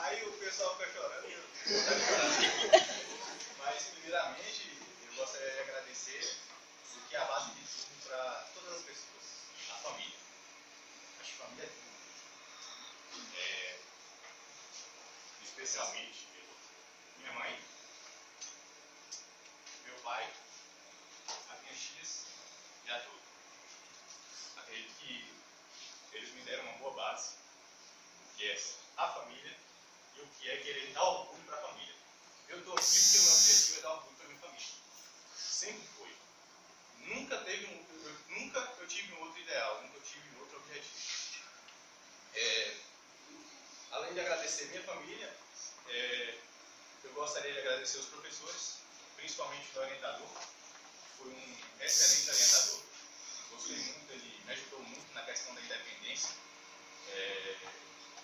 Aí o pessoal fica chorando. Mas, primeiramente, eu gostaria de agradecer o que a base de tudo para todas as pessoas. A família. Acho que família é tudo. É, especialmente minha mãe, meu pai, as minhas tias e a tudo. Acredito que eles me deram uma boa base, que é a família e o que é querer dar orgulho para a família. Eu estou aqui porque o meu objetivo é dar orgulho para minha família. Sempre foi. Nunca teve um, eu, nunca eu tive um outro ideal, nunca eu tive um outro objetivo. É, além de agradecer minha família, é, eu gostaria de agradecer os professores, principalmente o orientador. Foi um excelente